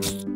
Psst.